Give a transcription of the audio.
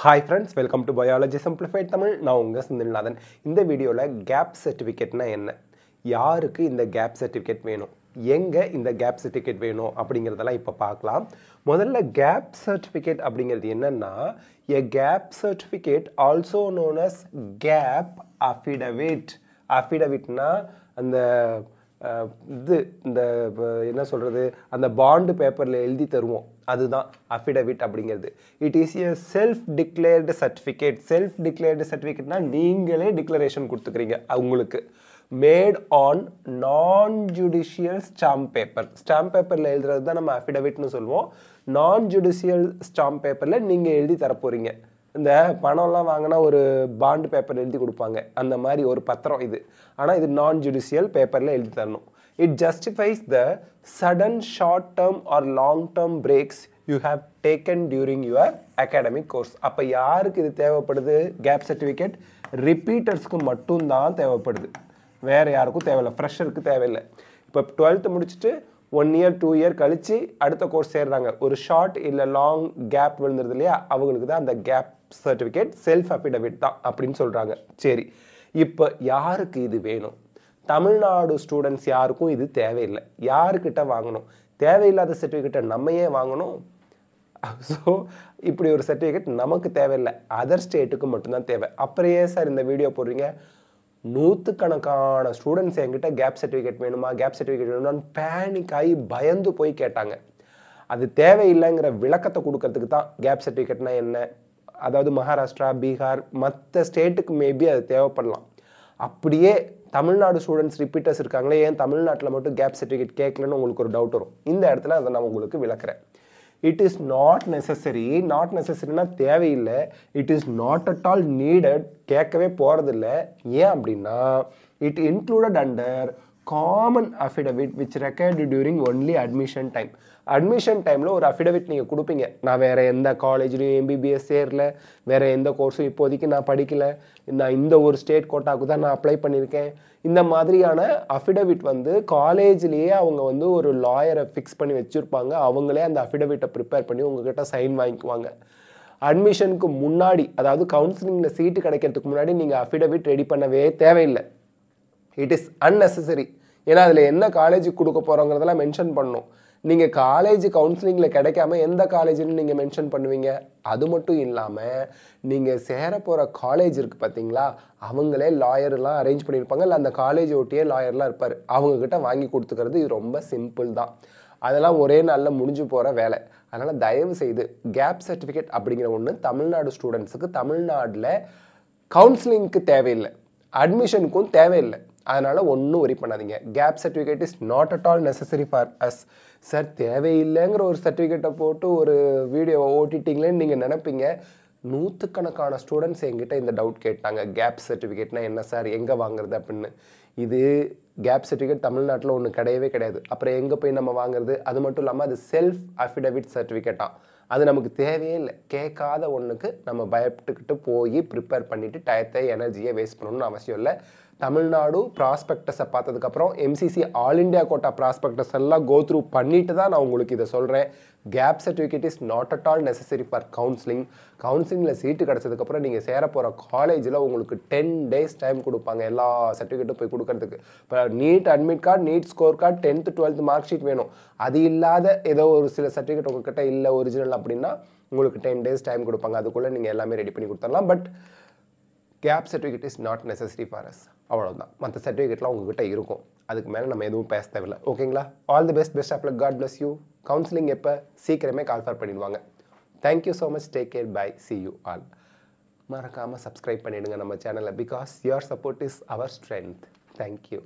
Hi friends welcome to biology simplified Tamil நான் உங்கள் செந்தில்நாதன். இந்த வீடியோவில் கேப் சர்டிஃபிகேட்னா என்ன? யாருக்கு இந்த கேப் சர்டிஃபிகேட் வேணும்? எங்கே இந்த கேப் சர்டிஃபிகேட் வேணும் அப்படிங்கிறதெல்லாம் இப்போ பார்க்கலாம். முதல்ல கேப் சர்டிஃபிகேட் அப்படிங்கிறது என்னென்னா a gap certificate also known as gap affidavit அஃபிடவிட்னா அந்த இது இந்த என்ன சொல்கிறது அந்த பாண்டு பேப்பரில் எழுதி தருவோம். அதுதான் அஃபிடவிட் அப்படிங்கிறது. It is a self declared certificate self declared சர்டிஃபிகேட்னா நீங்களே டிக்ளரேஷன் கொடுத்துக்கிறீங்க அவங்களுக்கு. Made on non judicial stamp paper stamp பேப்பரில் எழுதுறது தான் நம்ம அஃபிடவிட்னு சொல்லுவோம். நான் ஜுடிஷியல் ஸ்டாம்ப் பேப்பரில் நீங்கள் எழுதி தரப்போகிறீங்க இந்த பணம்லாம் வாங்கினா ஒரு பாண்டு பேப்பர் எழுதி கொடுப்பாங்க. அந்த மாதிரி ஒரு பத்திரம் இது. ஆனால் இது நான் ஜுடிஷியல் பேப்பரில் எழுதி தரணும். It justifies the sudden short term or long term breaks you have taken during your academic course அப்போ யாருக்கு இது தேவைப்படுது? கேப் சர்டிஃபிகேட் ரிப்பீட்டர்ஸ்க்கு மட்டும்தான் தேவைப்படுது. வேறு யாருக்கும் தேவையில்லை. ஃப்ரெஷருக்கு தேவையில்லை. இப்போ டுவெல்த்து முடிச்சுட்டு ஒன் இயர் டூ இயர் கழித்து அடுத்த கோர்ஸ் சேர்றாங்க. ஒரு ஷார்ட் இல்லை லாங் கேப் விழுந்துருது இல்லையா? அவங்களுக்கு தான் அந்த கேப் சர்டிஃபிகேட் செல்ஃப் அஃபிடவிட் தான் அப்படின்னு சொல்கிறாங்க சரி இப்போ யாருக்கு இது வேணும்? தமிழ்நாடு ஸ்டூடெண்ட்ஸ் யாருக்கும் இது தேவையில்லை. யாருக்கிட்ட வாங்கணும்? தேவையில்லாத சர்டிஃபிகேட்டை நம்ம ஏன் வாங்கணும்? ஸோ இப்படி ஒரு சர்டிஃபிகேட் நமக்கு தேவையில்லை. அதர் ஸ்டேட்டுக்கு மட்டும்தான் தேவை. அப்புறம் ஏன் சார் இந்த வீடியோ போடுறீங்க? நூற்றுக்கணக்கான ஸ்டூடெண்ட்ஸ் என்கிட்ட கேப் சர்டிஃபிகேட் வேணுமா? கேப் சர்டிஃபிகேட் வேணுமான்னு பேனிக் ஆகி பயந்து போய் கேட்டாங்க. அது தேவையில்லைங்கிற விளக்கத்தை கொடுக்கறதுக்கு தான் கேப் சர்டிஃபிகேட்னா என்ன? அதாவது மகாராஷ்டிரா பீகார் மற்ற ஸ்டேட்டுக்கு மேபி அது தேவைப்படலாம். அப்படியே தமிழ்நாடு ஸ்டூடெண்ட்ஸ் ரிப்பீட்டர்ஸ் இருக்காங்களே ஏன் தமிழ்நாட்டில் மட்டும் கேப் சர்டிஃபிகேட் கேட்கலன்னு உங்களுக்கு ஒரு டவுட் வரும். இந்த இடத்துல அதை நான் உங்களுக்கு விளக்குறேன். It is not necessary not நெசசரினா தேவையில்லை. It is not at all needed கேட்கவே போகிறதில்ல ஏன் அப்படின்னா it included under common affidavit which record during only admission time admission டைமில் ஒரு அஃபிடவிட் நீங்கள் கொடுப்பீங்க. நான் வேறு எந்த காலேஜ்லேயும் எம்பிபிஎஸ் சேரல. வேறு எந்த கோர்ஸும் இப்போதைக்கு நான் படிக்கலை. நான் இந்த ஒரு ஸ்டேட் கோட்டாக்கு தான் நான் அப்ளை பண்ணியிருக்கேன். இந்த மாதிரியான அஃபிடவிட் வந்து காலேஜ்லேயே அவங்க வந்து ஒரு லாயரை ஃபிக்ஸ் பண்ணி வச்சுருப்பாங்க. அவங்களே அந்த அஃபிடவிட்டை ப்ரிப்பேர் பண்ணி உங்ககிட்ட சைன் வாங்கிக்குவாங்க. அட்மிஷனுக்கு முன்னாடி அதாவது கவுன்சிலிங்கில் சீட்டு கிடைக்கிறதுக்கு முன்னாடி நீங்கள் அஃபிடவிட் ரெடி பண்ணவே தேவையில்லை. It is unnecessary. ஏன்னா அதில் என்ன காலேஜுக்கு கொடுக்க போகிறோங்கிறதெல்லாம் மென்ஷன் பண்ணணும். நீங்கள் காலேஜ் கவுன்சிலிங்கில் கிடைக்காம எந்த காலேஜ்னு நீங்கள் மென்ஷன் பண்ணுவீங்க? அது மட்டும் இல்லாமல் நீங்கள் சேர போகிற காலேஜ் இருக்குது பார்த்தீங்களா அவங்களே லாயர்லாம் அரேஞ்ச் பண்ணியிருப்பாங்க இல்லை அந்த காலேஜ் ஒட்டியே லாயர்லாம் இருப்பார். அவங்கக்கிட்ட வாங்கி கொடுத்துக்கிறது இது ரொம்ப சிம்பிள் தான். அதெல்லாம் ஒரே நாளில் முடிஞ்சு போகிற வேலை. அதனால் தயவு செய்து கேப் சர்டிஃபிகேட் அப்படிங்கிற ஒன்று தமிழ்நாடு ஸ்டூடெண்ட்ஸுக்கு தமிழ்நாட்டில் கவுன்சிலிங்க்கு தேவையில்லை. அட்மிஷனுக்கும் தேவையில்லை. அதனால் ஒன்றும் ஒரி பண்ணாதீங்க. Gap certificate is not at all necessary for us sir தேவையில்லைங்கிற ஒரு சர்டிஃபிகேட்டை போட்டு ஒரு வீடியோவை ஓட்டிட்டீங்களேன்னு நீங்கள் நினைப்பீங்க. நூற்றுக்கணக்கான ஸ்டூடெண்ட்ஸ் என்கிட்ட இந்த டவுட் கேட்டாங்க. கேப் சர்டிஃபிகேட்னா என்ன சார் எங்கே வாங்குறது அப்படின்னு. இது கேப் சர்டிஃபிகேட் தமிழ்நாட்டில் ஒன்று கிடையவே கிடையாது. அப்புறம் எங்கே போய் நம்ம வாங்குறது? அது மட்டும் இல்லாமல் அது செல்ஃப் அஃபிடவிட் சர்டிஃபிகேட்டாக அது நமக்கு தேவையே இல்லை. கேட்காத ஒன்றுக்கு நம்ம பயப்பட்டுக்கிட்டு போய் ப்ரிப்பேர் பண்ணிவிட்டு டயத்தை எனர்ஜியை வேஸ்ட் பண்ணணும்னு அவசியம் இல்லை. தமிழ்நாடு ப்ராஸ்பெக்டஸை பார்த்ததுக்கப்புறம் MCC all India quota prospectus எல்லாம் கோ த்ரூ பண்ணிட்டு தான் நான் உங்களுக்கு இதை சொல்கிறேன் gap certificate is not at all necessary for counselling கவுன்சிலிங்கில் சீட்டு கிடச்சதுக்கப்புறம் நீங்கள் சேர போகிற காலேஜில் உங்களுக்கு டென் டேஸ் டைம் கொடுப்பாங்க எல்லா சர்டிஃபிகேட்டும் போய் கொடுக்கறதுக்கு. இப்போ NEET admit card NEET score card tenth twelfth mark sheet வேணும். அது இல்லாத ஏதோ ஒரு சில சர்டிஃபிகேட் உங்ககிட்ட இல்லை ஒரிஜினல் அப்படின்னா உங்களுக்கு டென் டேஸ் டைம் கொடுப்பாங்க. அதுக்குள்ளே நீங்கள் எல்லாமே ரெடி பண்ணி கொடுத்துடலாம். But gap certificate is not necessary for us அவ்வளோதான் மற்ற சர்டிஃபிகேட்லாம் உங்ககிட்ட இருக்கும். அதுக்கு மேலே நம்ம எதுவும் பேச தேவையில்ல. ஓகேங்களா? All the best best of luck God bless you counselling எப்போ? சீக்கிரமே கால்ஃபர் பண்ணிடுவாங்க. Thank you so much take care bye see you all மறக்காமல் சப்ஸ்கிரைப் பண்ணிவிடுங்க நம்ம சேனலை because your support is our strength thank you